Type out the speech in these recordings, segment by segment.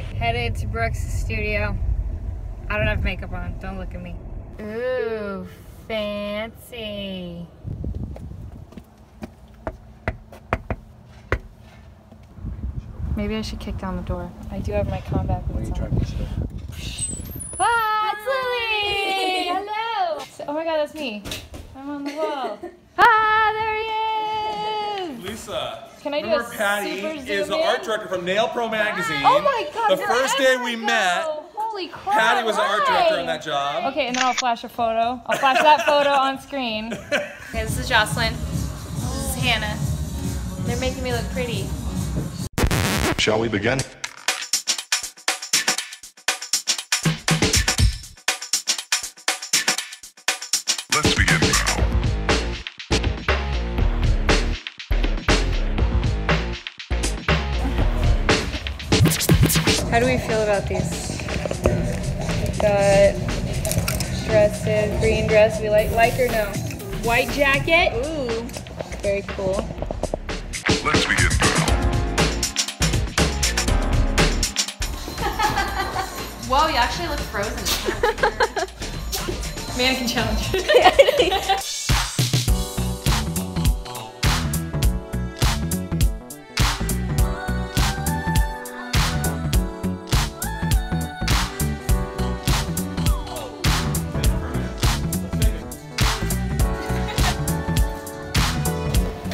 right, headed to Brooks' studio. I don't have makeup on. Don't look at me. Ooh, fancy. Maybe I should kick down the door. I do have my combat boots on. Ah, it's Lily! Hello! Oh my god, that's me. I'm on the wall. ah, there he is! Lisa. Can I do remember a Patty super is zoom the art director from Nail Pro magazine. Oh my god! The you're first day we everywhere. met, Holy crap! Patty was the art director why? on that job. Okay, and then I'll flash a photo. I'll flash that photo on screen. Okay, this is Jocelyn. This is Hannah. They're making me look pretty. Shall we begin? How do we feel about these? Got dresses, green dress. We like like or no? White jacket. Ooh, very cool. Let's begin. Whoa, you actually look frozen. Mannequin challenge.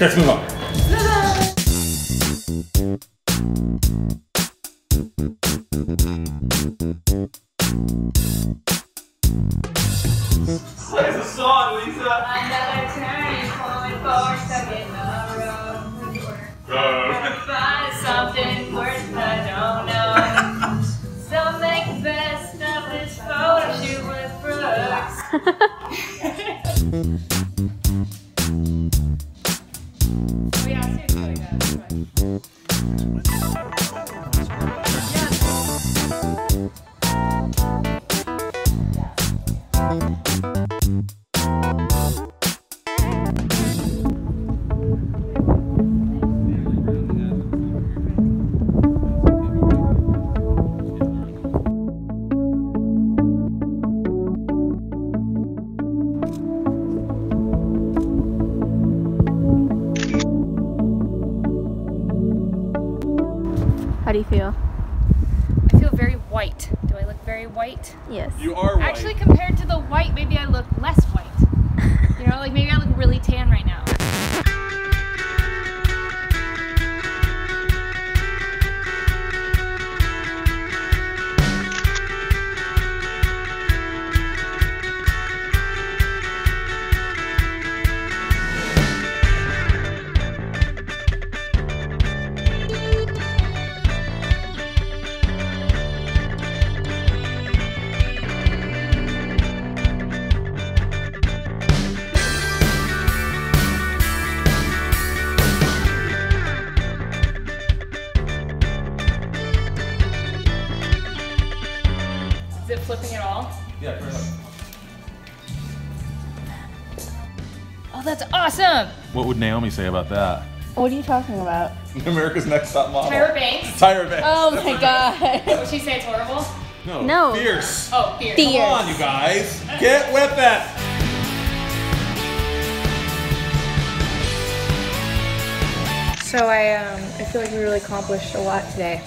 let's move on. What is the song, Lisa? Another turning point for stuck in the road. Find something worth I don't know. So make the best of this photo shoot with Brooks. Oh, yeah, do you feel? I feel very white. Do I look very white? Yes. You are white. Actually, compared to the white, maybe I look less white. You know, like maybe I look really tan Is it all? Yeah, pretty much. Oh, that's awesome! What would Naomi say about that? What are you talking about? America's Next Top Model. Tyra Banks. Tyra Banks. Oh my god. Would she say it's horrible? No. No. Fierce. Oh, fierce. Fierce. Come on, you guys. Get with it. So I, um, I feel like we really accomplished a lot today.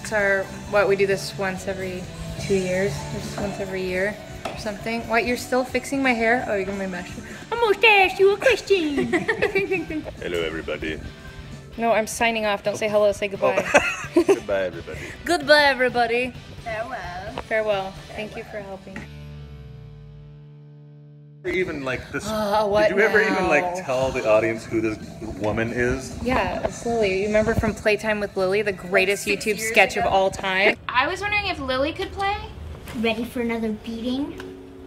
It's our, what, we do this once every two years, or just once every year or something. What, you're still fixing my hair? Oh, you're gonna my mustache. Almost asked you a question. Hello, everybody. no, I'm signing off. Don't say hello, say oh. goodbye. Goodbye, everybody. goodbye, everybody. Farewell. Farewell. Thank you for helping. Even like this. Uh, what did you ever even like tell the audience who this woman is? Yeah, it's Lily. You remember from Playtime with Lily, the greatest six YouTube years sketch of all time? I was wondering if Lily could play. Ready for another beating?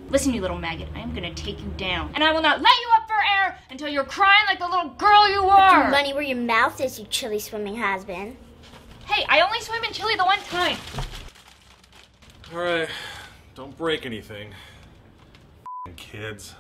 Listen, you little maggot, I am gonna take you down. And I will not let you up for air until you're crying like the little girl you Your are. money where your mouth is, you chilly swimming has been. Hey, I only swim in Chile the one time. All right. Don't break anything. Kids.